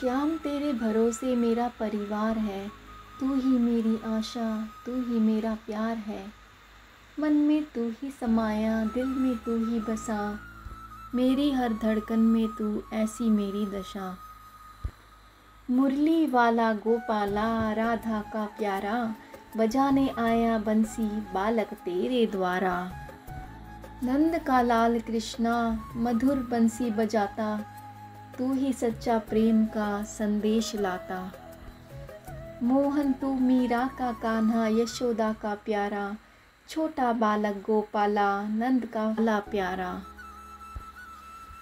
श्याम तेरे भरोसे मेरा परिवार है। तू ही मेरी आशा, तू ही मेरा प्यार है। मन में तू ही समाया, दिल में तू ही बसा। मेरी हर धड़कन में तू ऐसी मेरी दशा। मुरली वाला गोपाला, राधा का प्यारा। बजाने आया बंसी, बालक तेरे द्वारा। नंद का लाल कृष्णा, मधुर बंसी बजाता। तू ही सच्चा प्रेम का संदेश लाता। मोहन, तू मीरा का कान्हा, यशोदा का प्यारा, छोटा बालक गोपाला, नंद का भला प्यारा।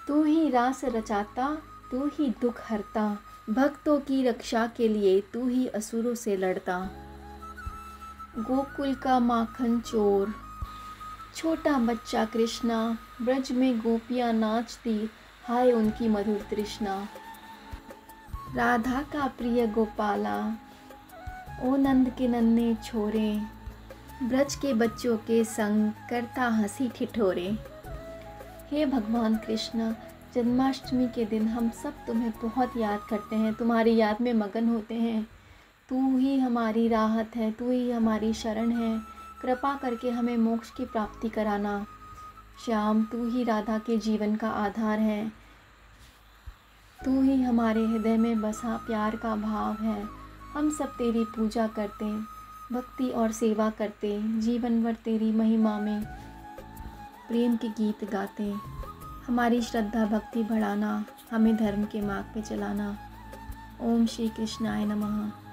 तू ही रास रचाता, तू ही दुख हरता, भक्तों की रक्षा के लिए तू ही असुरों से लड़ता। गोकुल का माखन चोर, छोटा बच्चा कृष्णा, ब्रज में गोपियाँ नाचती हाय उनकी मधुर तृष्णा। राधा का प्रिय गोपाला, ओ नंद के नन्हे छोरे, ब्रज के बच्चों के संग करता हँसी ठिठोरे। हे भगवान कृष्ण, जन्माष्टमी के दिन हम सब तुम्हें बहुत याद करते हैं, तुम्हारी याद में मगन होते हैं। तू ही हमारी राहत है, तू ही हमारी शरण है, कृपा करके हमें मोक्ष की प्राप्ति कराना। श्याम, तू ही राधा के जीवन का आधार है। तू ही हमारे हृदय में बसा प्यार का भाव है। हम सब तेरी पूजा करते भक्ति और सेवा करते जीवन भर तेरी महिमा में प्रेम के गीत गाते हमारी श्रद्धा भक्ति बढ़ाना, हमें धर्म के मार्ग पे चलाना। ओम श्री कृष्णाय नमः।